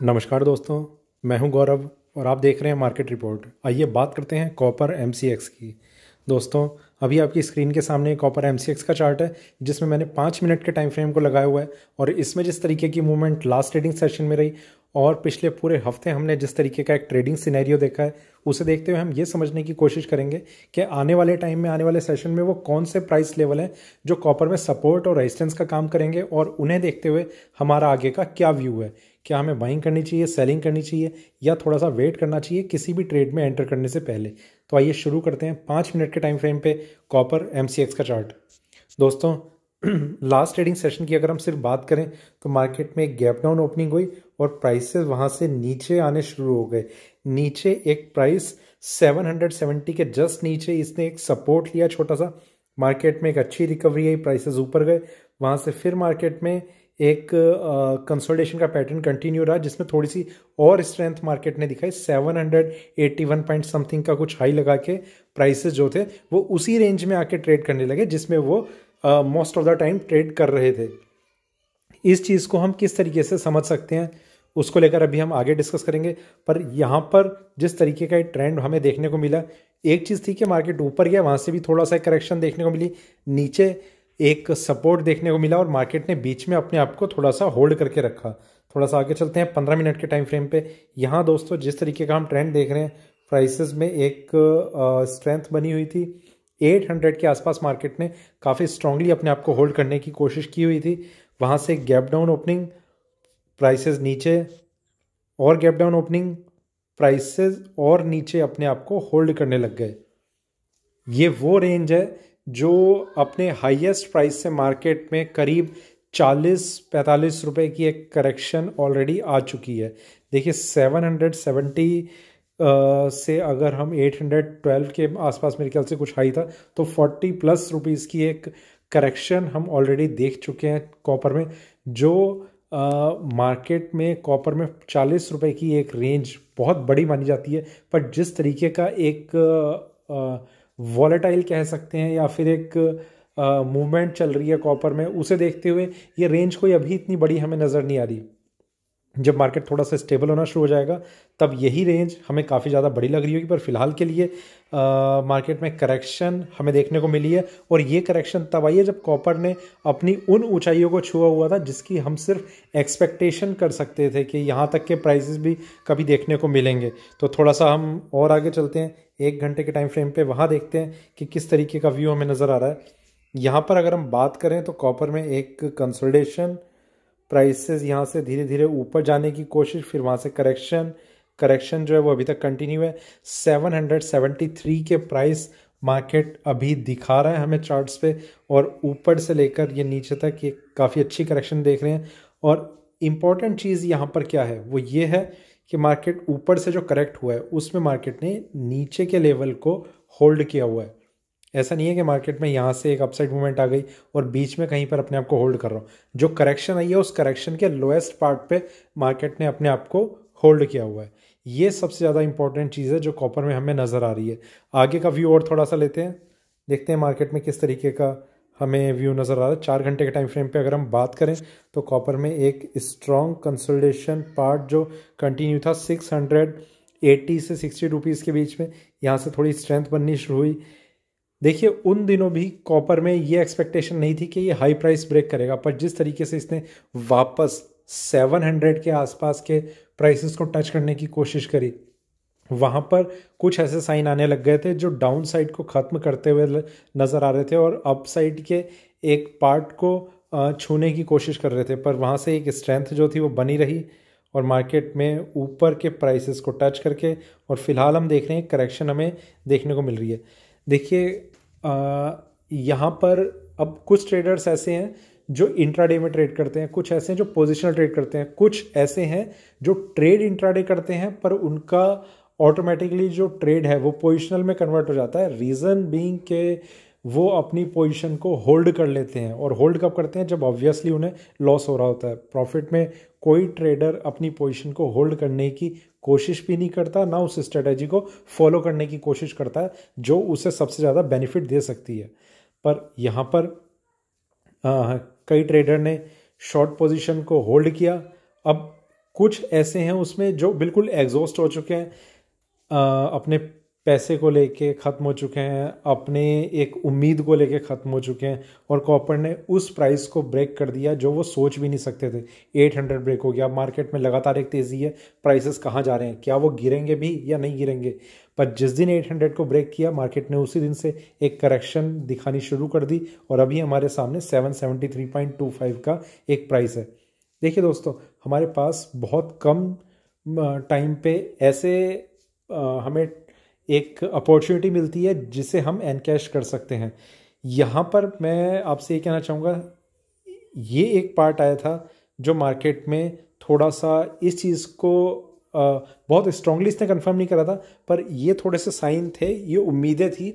नमस्कार दोस्तों, मैं हूँ गौरव और आप देख रहे हैं मार्केट रिपोर्ट। आइए बात करते हैं कॉपर एमसीएक्स की। दोस्तों, अभी आपकी स्क्रीन के सामने कॉपर एमसीएक्स का चार्ट है, जिसमें मैंने पाँच मिनट के टाइम फ्रेम को लगाया हुआ है और इसमें जिस तरीके की मूवमेंट लास्ट ट्रेडिंग सेशन में रही और पिछले पूरे हफ़्ते हमने जिस तरीके का एक ट्रेडिंग सिनेरियो देखा है, उसे देखते हुए हम ये समझने की कोशिश करेंगे कि आने वाले टाइम में, आने वाले सेशन में वो कौन से प्राइस लेवल हैं जो कॉपर में सपोर्ट और रेजिस्टेंस का काम करेंगे और उन्हें देखते हुए हमारा आगे का क्या व्यू है। क्या हमें बाइंग करनी चाहिए सेलिंग करनी चाहिए या थोड़ा सा वेट करना चाहिए किसी भी ट्रेड में एंटर करने से पहले? तो आइए शुरू करते हैं पाँच मिनट के टाइम फ्रेम पर कॉपर एमसीएक्स का चार्ट दोस्तों लास्ट ट्रेडिंग सेशन की अगर हम सिर्फ़ बात करें तो मार्केट में एक गैप डाउन ओपनिंग हुई और प्राइसेस वहाँ से नीचे आने शुरू हो गए। नीचे एक प्राइस 770 के जस्ट नीचे इसने एक सपोर्ट लिया छोटा सा। मार्केट में एक अच्छी रिकवरी आई प्राइसेस ऊपर गए। वहाँ से फिर मार्केट में एक कंसोलिडेशन का पैटर्न कंटिन्यू रहा, जिसमें थोड़ी सी और स्ट्रेंथ मार्केट ने दिखाई। 781 पॉइंट समथिंग का कुछ हाई लगा के प्राइसेस जो थे, वो उसी रेंज में आके ट्रेड करने लगे, जिसमें वो most of the time trade कर रहे थे। इस चीज़ को हम किस तरीके से समझ सकते हैं, उसको लेकर अभी हम आगे डिस्कस करेंगे। पर यहाँ पर जिस तरीके का ट्रेंड हमें देखने को मिला, एक चीज़ थी कि मार्केट ऊपर गया, वहाँ से भी थोड़ा सा करेक्शन देखने को मिली, नीचे एक सपोर्ट देखने को मिला और मार्केट ने बीच में अपने आप को थोड़ा सा होल्ड करके रखा। थोड़ा सा आगे चलते हैं, पंद्रह मिनट के टाइम फ्रेम पे। यहाँ दोस्तों, जिस तरीके का हम ट्रेंड देख रहे हैं प्राइसेस में एक स्ट्रेंथ बनी हुई थी। 800 के आसपास मार्केट ने काफ़ी स्ट्रांगली अपने आप को होल्ड करने की कोशिश की हुई थी। वहाँ से गैप डाउन ओपनिंग प्राइसेस नीचे और गैप डाउन ओपनिंग प्राइसेस और नीचे अपने आप को होल्ड करने लग गए। ये वो रेंज है जो अपने हाईएस्ट प्राइस से मार्केट में करीब 40-45 रुपए की एक करेक्शन ऑलरेडी आ चुकी है। देखिए 770 से अगर हम 812 के आसपास मेरे ख्याल से कुछ हाई था तो 40 प्लस रुपीज़ की एक करेक्शन हम ऑलरेडी देख चुके हैं कॉपर में, जो मार्केट में कॉपर में चालीस रुपए की एक रेंज बहुत बड़ी मानी जाती है, पर जिस तरीके का एक वॉलेटाइल कह सकते हैं या फिर एक मूवमेंट चल रही है कॉपर में, उसे देखते हुए ये रेंज कोई अभी इतनी बड़ी हमें नज़र नहीं आ रही। जब मार्केट थोड़ा सा स्टेबल होना शुरू हो जाएगा तब यही रेंज हमें काफ़ी ज़्यादा बड़ी लग रही होगी। पर फ़िलहाल के लिए आ, मार्केट में करेक्शन हमें देखने को मिली है और ये करेक्शन तब आई है जब कॉपर ने अपनी उन ऊंचाइयों को छुआ हुआ था जिसकी हम सिर्फ़ एक्सपेक्टेशन कर सकते थे कि यहाँ तक के प्राइसेस भी कभी देखने को मिलेंगे। तो थोड़ा सा हम और आगे चलते हैं। एक घंटे के टाइम फ्रेम पर वहाँ देखते हैं कि किस तरीके का व्यू हमें नज़र आ रहा है। यहाँ पर अगर हम बात करें तो कॉपर में एक कंसल्टेशन प्राइसेस यहाँ से धीरे धीरे ऊपर जाने की कोशिश, फिर वहाँ से करेक्शन करेक्शन जो है वो अभी तक कंटिन्यू है। 773 के प्राइस मार्केट अभी दिखा रहा है हमें चार्ट्स पे और ऊपर से लेकर ये नीचे तक ये काफ़ी अच्छी करेक्शन देख रहे हैं। और इंपॉर्टेंट चीज़ यहाँ पर क्या है? वो ये है कि मार्केट ऊपर से जो करेक्ट हुआ है, उसमें मार्केट ने नीचे के लेवल को होल्ड किया हुआ है। ऐसा नहीं है कि मार्केट में यहाँ से एक अपसाइड मूवमेंट आ गई और बीच में कहीं पर अपने आप को होल्ड कर रहा हूँ। जो करेक्शन आई है, उस करेक्शन के लोएस्ट पार्ट पे मार्केट ने अपने आप को होल्ड किया हुआ है। ये सबसे ज़्यादा इंपॉर्टेंट चीज़ है जो कॉपर में हमें नज़र आ रही है। आगे का व्यू और थोड़ा सा लेते हैं। देखते हैं मार्केट में किस तरीके का हमें व्यू नज़र आ रहा है। चार घंटे के टाइम फ्रेम पे अगर हम बात करें तो कॉपर में एक स्ट्रॉन्ग कंसल्टेशन पार्ट जो कंटिन्यू था सिक्स हंड्रेड एट्टी से सिक्सटी रुपीज़ के बीच में, यहाँ से थोड़ी स्ट्रेंथ बननी शुरू हुई। देखिए, उन दिनों भी कॉपर में ये एक्सपेक्टेशन नहीं थी कि ये हाई प्राइस ब्रेक करेगा, पर जिस तरीके से इसने वापस 700 के आसपास के प्राइसेस को टच करने की कोशिश करी, वहाँ पर कुछ ऐसे साइन आने लग गए थे जो डाउन साइड को ख़त्म करते हुए नज़र आ रहे थे और अप साइड के एक पार्ट को छूने की कोशिश कर रहे थे, पर वहाँ से एक स्ट्रेंथ जो थी वो बनी रही और मार्केट में ऊपर के प्राइसेस को टच करके और फ़िलहाल हम देख रहे हैं करेक्शन हमें देखने को मिल रही है। देखिए यहाँ पर अब कुछ ट्रेडर्स ऐसे हैं जो इंट्राडे में ट्रेड करते हैं, कुछ ऐसे हैं जो पोजिशनल ट्रेड करते हैं, कुछ ऐसे हैं जो ट्रेड इंट्राडे करते हैं, पर उनका ऑटोमेटिकली जो ट्रेड है वो पोजिशनल में कन्वर्ट हो जाता है। रीज़न बींग के वो अपनी पोजीशन को होल्ड कर लेते हैं। और होल्ड कब करते हैं? जब ऑब्वियसली उन्हें लॉस हो रहा होता है। प्रॉफिट में कोई ट्रेडर अपनी पोजीशन को होल्ड करने की कोशिश भी नहीं करता ना उस स्ट्रेटजी को फॉलो करने की कोशिश करता है जो उसे सबसे ज़्यादा बेनिफिट दे सकती है। पर यहाँ पर आ, कई ट्रेडर ने शॉर्ट पोजीशन को होल्ड किया। अब कुछ ऐसे हैं उसमें जो बिल्कुल एग्जॉस्ट हो चुके हैं। आ, अपने पैसे को लेके ख़त्म हो चुके हैं, अपने एक उम्मीद को लेके ख़त्म हो चुके हैं और कॉपर ने उस प्राइस को ब्रेक कर दिया जो वो सोच भी नहीं सकते थे। 800 ब्रेक हो गया मार्केट में लगातार एक तेज़ी है प्राइसेस कहाँ जा रहे हैं? क्या वो गिरेंगे भी या नहीं गिरेंगे? पर जिस दिन 800 को ब्रेक किया मार्केट ने उसी दिन से एक करेक्शन दिखानी शुरू कर दी और अभी हमारे सामने सेवन का एक प्राइस है। देखिए दोस्तों, हमारे पास बहुत कम टाइम पे ऐसे हमें एक अपॉर्चुनिटी मिलती है जिसे हम एनकैश कर सकते हैं। यहाँ पर मैं आपसे ये कहना चाहूँगा, ये एक पार्ट आया था जो मार्केट में थोड़ा सा इस चीज़ को बहुत स्ट्रांगली इसने कंफर्म नहीं करा था, पर ये थोड़े से साइन थे, ये उम्मीदें थी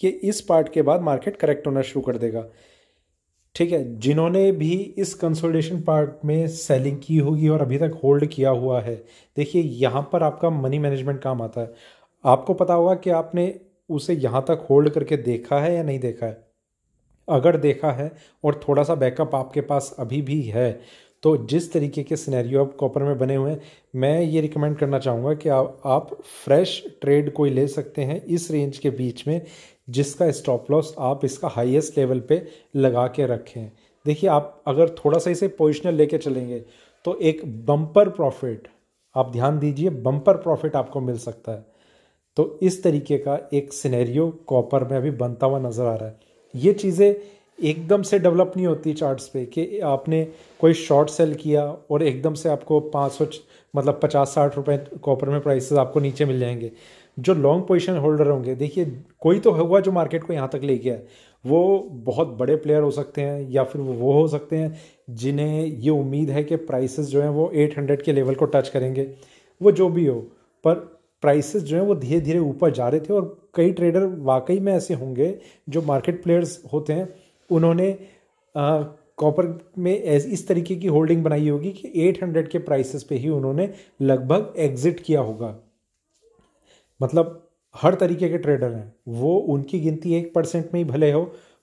कि इस पार्ट के बाद मार्केट करेक्ट होना शुरू कर देगा। ठीक है, जिन्होंने भी इस कंसोलिडेशन पार्ट में सेलिंग की होगी और अभी तक होल्ड किया हुआ है, देखिए यहाँ पर आपका मनी मैनेजमेंट काम आता है। आपको पता होगा कि आपने उसे यहाँ तक होल्ड करके देखा है या नहीं देखा है? अगर देखा है और थोड़ा सा बैकअप आपके पास अभी भी है तो जिस तरीके के सिनेरियो आप कॉपर में बने हुए हैं, मैं ये रिकमेंड करना चाहूँगा कि आप आप फ्रेश ट्रेड कोई ले सकते हैं इस रेंज के बीच में, जिसका स्टॉप लॉस आप इसका हाईएस्ट लेवल पे लगा के रखें। देखिए, आप अगर थोड़ा सा इसे पोजिशनल लेके चलेंगे तो एक बम्पर प्रॉफिट आप ध्यान दीजिए बम्पर प्रॉफिट आपको मिल सकता है। तो इस तरीके का एक सिनेरियो कॉपर में अभी बनता हुआ नज़र आ रहा है। ये चीज़ें एकदम से डेवलप नहीं होती चार्ट्स पे कि आपने कोई शॉर्ट सेल किया और एकदम से आपको पाँच सौ मतलब पचास साठ रुपए कॉपर में प्राइसेस आपको नीचे मिल जाएँगे। जो लॉन्ग पोजीशन होल्डर होंगे, देखिए, कोई तो होगा जो मार्केट को यहाँ तक ले गया वो बहुत बड़े प्लेयर हो सकते हैं या फिर वो हो सकते हैं जिन्हें ये उम्मीद है कि प्राइसेस जो हैं वो 800 के लेवल को टच करेंगे। वो जो भी हो, पर प्राइसेस जो हैं वो धीरे धीरे ऊपर जा रहे थे और कई ट्रेडर वाकई में ऐसे होंगे जो मार्केट प्लेयर्स होते हैं, उन्होंने कॉपर में इस तरीके की होल्डिंग बनाई होगी कि 800 के प्राइसेस पे ही उन्होंने लगभग एग्जिट किया होगा। मतलब हर तरीके के ट्रेडर हैं। वो उनकी गिनती एक परसेंट में ही भले हो,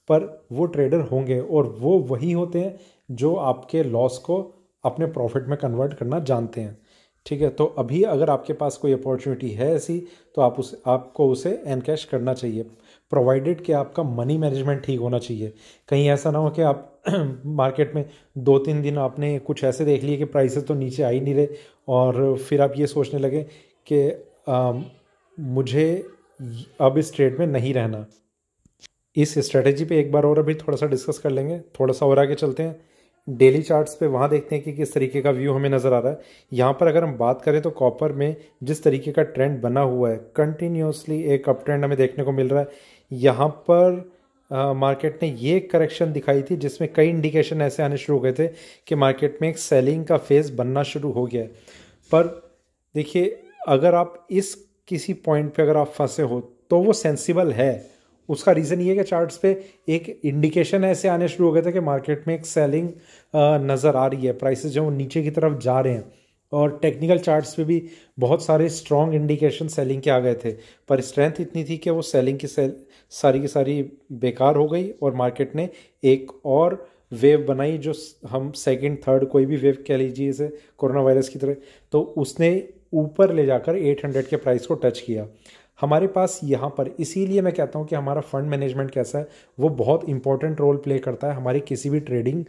पर वो ट्रेडर होंगे और वो वही होते हैं जो आपके लॉस को अपने प्रॉफिट में कन्वर्ट करना जानते हैं। ठीक है? तो अभी अगर आपके पास कोई अपॉर्चुनिटी है ऐसी तो आप उस, आपको उसे एनकैश करना चाहिए। प्रोवाइडेड कि आपका मनी मैनेजमेंट ठीक होना चाहिए। कहीं ऐसा ना हो कि आप मार्केट में दो तीन दिन आपने कुछ ऐसे देख लिए कि प्राइसेस तो नीचे आ ही नहीं रहे और फिर आप ये सोचने लगे कि मुझे अब इस ट्रेड में नहीं रहना। इस स्ट्रेटजी पे एक बार और अभी थोड़ा सा डिस्कस कर लेंगे, थोड़ा सा और आगे चलते हैं। डेली चार्ट्स पे वहाँ देखते हैं कि किस तरीके का व्यू हमें नज़र आ रहा है। यहाँ पर अगर हम बात करें तो कॉपर में जिस तरीके का ट्रेंड बना हुआ है कंटिन्यूसली एक अप ट्रेंड हमें देखने को मिल रहा है। यहाँ पर मार्केट ने ये करेक्शन दिखाई थी जिसमें कई इंडिकेशन ऐसे आने शुरू हो गए थे कि मार्केट में एक सेलिंग का फ़ेज़ बनना शुरू हो गया है। पर देखिए, अगर आप इस किसी पॉइंट पे अगर आप फंसे हो तो वो सेंसिबल है। उसका रीज़न ये है कि चार्ट्स पे एक इंडिकेशन ऐसे आने शुरू हो गए थे कि मार्केट में एक सेलिंग नज़र आ रही है। प्राइसेस जो नीचे की तरफ़ जा रहे हैं। और टेक्निकल चार्ट्स पे भी बहुत सारे स्ट्रॉन्ग इंडिकेशन सेलिंग के आ गए थे। पर स्ट्रेंथ इतनी थी कि वो सेलिंग की सेल सारी की सारी बेकार हो गई और मार्केट ने एक और वेव बनाई जो हम सेकंड थर्ड कोई भी वेव कह लीजिए इसे कोरोना वायरस की तरह। तो उसने ऊपर ले जाकर 800 के प्राइस को टच किया। हमारे पास यहाँ पर, इसीलिए मैं कहता हूँ कि हमारा फंड मैनेजमेंट कैसा है, वो बहुत इंपॉर्टेंट रोल प्ले करता है हमारी किसी भी ट्रेडिंग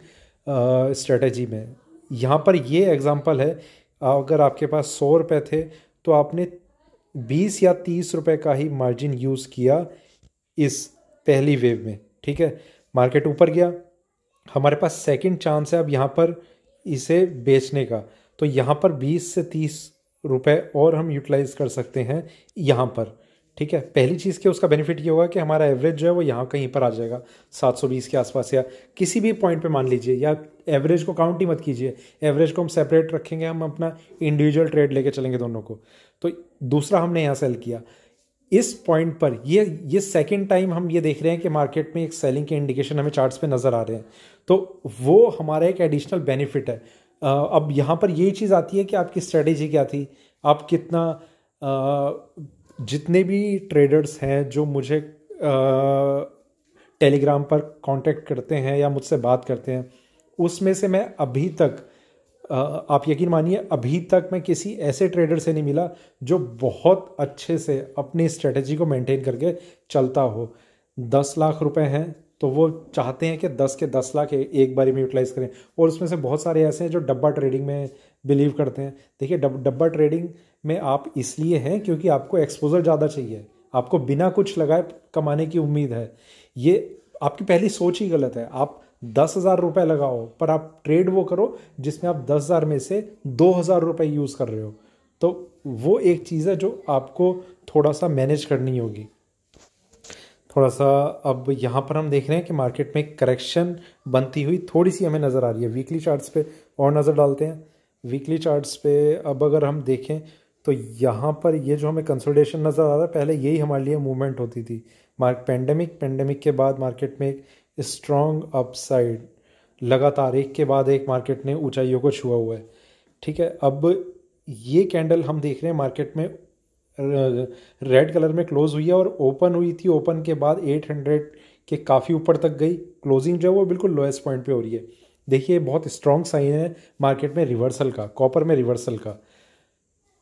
स्ट्रेटजी में। यहाँ पर ये एग्ज़ाम्पल है, अगर आपके पास सौ रुपये थे तो आपने बीस या तीस रुपये का ही मार्जिन यूज़ किया इस पहली वेव में, ठीक है? मार्केट ऊपर गया। हमारे पास सेकंड चांस है अब यहाँ पर इसे बेचने का। तो यहाँ पर 20 से 30 रुपए और हम यूटिलाइज कर सकते हैं यहाँ पर। ठीक है? पहली चीज़ के उसका बेनिफिट ये होगा कि हमारा एवरेज जो है वो यहाँ कहीं पर आ जाएगा 720 के आसपास या किसी भी पॉइंट पे मान लीजिए या एवरेज को काउंट ही मत कीजिए। एवरेज को हम सेपरेट रखेंगे, हम अपना इंडिविजुअल ट्रेड लेके चलेंगे दोनों को। तो दूसरा हमने यहाँ सेल किया। इस पॉइंट पर, ये ये सेकेंड टाइम हम ये देख रहे हैं कि मार्केट में एक सेलिंग के इंडिकेशन हमें चार्ट्स पे नज़र आ रहे हैं। तो वो हमारा एक एडिशनल बेनिफिट है। अब यहाँ पर यही चीज़ आती है कि आपकी स्ट्रेटेजी क्या थी? आप कितना जितने भी ट्रेडर्स हैं जो मुझे टेलीग्राम पर कांटेक्ट करते हैं या मुझसे बात करते हैं, उसमें से मैं अभी तक आप यकीन मानिए, अभी तक मैं किसी ऐसे ट्रेडर से नहीं मिला जो बहुत अच्छे से अपनी स्ट्रेटजी को मेंटेन करके चलता हो। दस लाख रुपए हैं तो वो चाहते हैं कि दस के दस लाख एक बारी में यूटिलाइज़ करें। और उसमें से बहुत सारे ऐसे हैं जो डब्बा ट्रेडिंग में बिलीव करते हैं। देखिए डब, डब्बा ट्रेडिंग में आप इसलिए हैं क्योंकि आपको एक्सपोजर ज़्यादा चाहिए। आपको बिना कुछ लगाए कमाने की उम्मीद है। ये आपकी पहली सोच ही गलत है। आप दस हज़ार रुपये लगाओ पर आप ट्रेड वो करो जिसमें आप दस हज़ार में से दो हज़ार रुपये यूज़ कर रहे हो। तो वो एक चीज़ है जो आपको थोड़ा सा मैनेज करनी होगी। थोड़ा सा अब यहाँ पर हम देख रहे हैं कि मार्केट में करेक्शन बनती हुई थोड़ी सी हमें नज़र आ रही है। वीकली चार्ट्स पे और नज़र डालते हैं। वीकली चार्ट्स पे अब अगर हम देखें तो यहाँ पर ये जो हमें कंसोलिडेशन नज़र आ रहा है पहले यही हमारे लिए मूवमेंट होती थी। मार्क पेंडेमिक पेंडेमिक के बाद मार्केट में एक स्ट्रॉन्ग अपसाइड लगातार एक के बाद एक मार्केट ने ऊंचाइयों को छुआ हुआ है। ठीक है, अब ये कैंडल हम देख रहे हैं मार्केट में रेड कलर में क्लोज हुई है और ओपन हुई थी ओपन के बाद 800 के काफ़ी ऊपर तक गई। क्लोजिंग जो है वो बिल्कुल लोएस्ट पॉइंट पे हो रही है। देखिए, बहुत स्ट्रॉन्ग साइन है मार्केट में रिवर्सल का कॉपर में रिवर्सल का।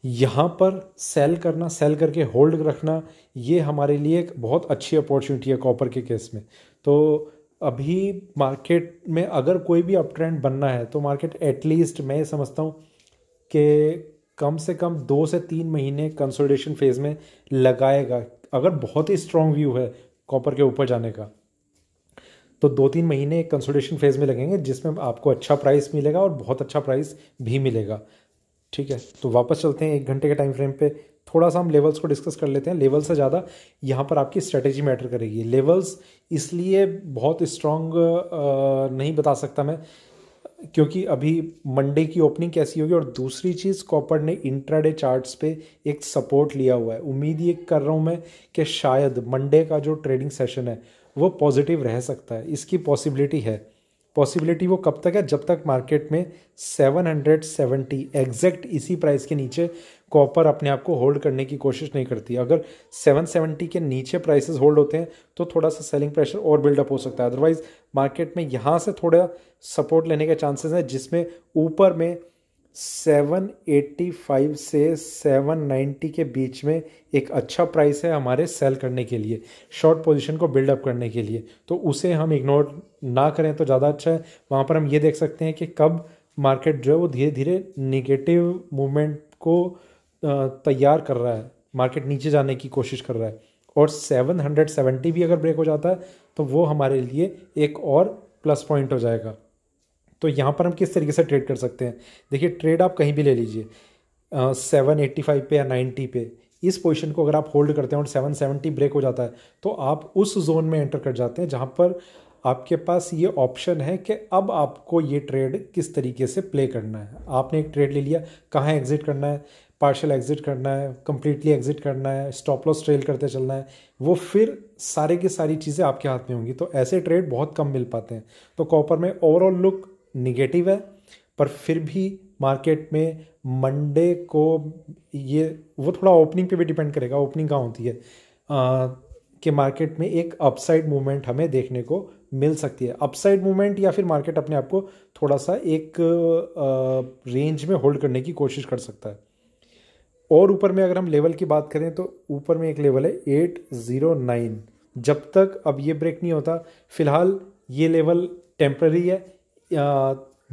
यहाँ पर सेल करना सेल करके होल्ड रखना, ये हमारे लिए एक बहुत अच्छी अपॉर्चुनिटी है कॉपर के केस में। तो अभी मार्केट में अगर कोई भी अप ट्रेंड बनना है तो मार्केट एटलीस्ट मैं समझता हूँ कि कम से कम दो से तीन महीने कंसोलिडेशन फ़ेज़ में लगाएगा। अगर बहुत ही स्ट्रॉन्ग व्यू है कॉपर के ऊपर जाने का तो दो तीन महीने कंसोलिडेशन फ़ेज़ में लगेंगे, जिसमें आपको अच्छा प्राइस मिलेगा और बहुत अच्छा प्राइस भी मिलेगा। ठीक है तो वापस चलते हैं एक घंटे के टाइम फ्रेम पे। थोड़ा सा हम लेवल्स को डिस्कस कर लेते हैं। लेवल से ज़्यादा यहाँ पर आपकी स्ट्रेटेजी मैटर करेगी। लेवल्स इसलिए बहुत स्ट्रॉन्ग नहीं बता सकता मैं। क्योंकि अभी मंडे की ओपनिंग कैसी होगी और दूसरी चीज़ कॉपर ने इंट्राडे चार्ट्स पे एक सपोर्ट लिया हुआ है। उम्मीद ये कर रहा हूँ मैं कि शायद मंडे का जो ट्रेडिंग सेशन है, वो पॉजिटिव रह सकता है। इसकी पॉसिबिलिटी है। पॉसिबिलिटी वो कब तक है? जब तक मार्केट में 770 एग्जैक्ट इसी प्राइस के नीचे कॉपर अपने आप को होल्ड करने की कोशिश नहीं करती। अगर 770 के नीचे प्राइसेस होल्ड होते हैं तो थोड़ा सा सेलिंग प्रेशर और बिल्डअप हो सकता है। अदरवाइज़ मार्केट में यहाँ से थोड़ा सपोर्ट लेने के चांसेस हैं, जिसमें ऊपर में 785 से 790 के बीच में एक अच्छा प्राइस है हमारे सेल करने के लिए शॉर्ट पोजीशन को बिल्डअप करने के लिए। तो उसे हम इग्नोर ना करें तो ज़्यादा अच्छा है। वहाँ पर हम ये देख सकते हैं कि कब मार्केट जो है वो धीरे धीरे निगेटिव मूवमेंट को तैयार कर रहा है मार्केट नीचे जाने की कोशिश कर रहा है। और 770 भी अगर ब्रेक हो जाता है तो वो हमारे लिए एक और प्लस पॉइंट हो जाएगा। तो यहाँ पर हम किस तरीके से ट्रेड कर सकते हैं? देखिए ट्रेड आप कहीं भी ले लीजिए। सेवन एट्टी फाइव पे या नाइन्टी पे, इस पोजीशन को अगर आप होल्ड करते हैं और सेवन सेवेंटी ब्रेक हो जाता है तो आप उस जोन में एंटर कर जाते हैं जहाँ पर आपके पास ये ऑप्शन है कि अब आपको ये ट्रेड किस तरीके से प्ले करना है। आपने एक ट्रेड ले लिया, कहाँ एग्जिट करना है? पार्शल एग्जिट करना है कम्प्लीटली एग्जिट करना है स्टॉप लॉस ट्रेल करते चलना है वो फिर सारे की सारी चीज़ें आपके हाथ में होंगी। तो ऐसे ट्रेड बहुत कम मिल पाते हैं। तो कॉपर में ओवरऑल लुक निगेटिव है पर फिर भी मार्केट में मंडे को ये वो थोड़ा ओपनिंग पे भी डिपेंड करेगा ओपनिंग कहाँ होती है? आ, कि मार्केट में एक अपसाइड मूवमेंट हमें देखने को मिल सकती है। अपसाइड मूवमेंट या फिर मार्केट अपने आप को थोड़ा सा एक आ, रेंज में होल्ड करने की कोशिश कर सकता है। और ऊपर में अगर हम लेवल की बात करें तो ऊपर में एक लेवल है एट ज़ीरो नाइन जब तक अब ये ब्रेक नहीं होता, फ़िलहाल ये लेवल टेम्प्ररी है।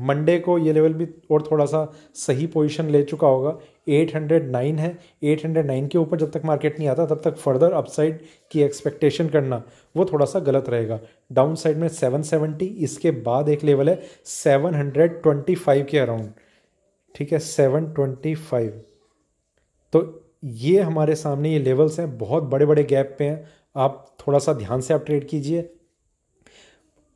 मंडे को ये लेवल भी और थोड़ा सा सही पोजीशन ले चुका होगा। 809 है। 809 के ऊपर जब तक मार्केट नहीं आता, तब तक फर्दर अपसाइड की एक्सपेक्टेशन करना, वो थोड़ा सा गलत रहेगा। डाउन साइड में 770 इसके बाद एक लेवल है 725 के अराउंड ठीक है 725 तो ये हमारे सामने ये लेवल्स हैं, बहुत बड़े बड़े गैप पे हैं। आप थोड़ा सा ध्यान से आप ट्रेड कीजिए।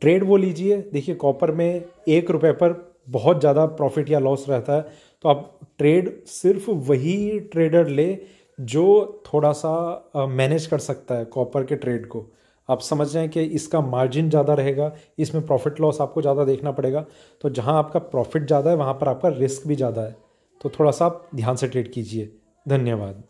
ट्रेड वो लीजिए, देखिए कॉपर में एक रुपये पर बहुत ज़्यादा प्रॉफिट या लॉस रहता है। तो आप ट्रेड सिर्फ़ वही ट्रेडर ले जो थोड़ा सा मैनेज कर सकता है कॉपर के ट्रेड को। आप समझ रहे हैं कि इसका मार्जिन ज़्यादा रहेगा, इसमें प्रॉफिट लॉस आपको ज़्यादा देखना पड़ेगा। तो जहाँ आपका प्रॉफिट ज़्यादा है, वहाँ पर आपका रिस्क भी ज़्यादा है। तो थोड़ा सा आप ध्यान से ट्रेड कीजिए। धन्यवाद।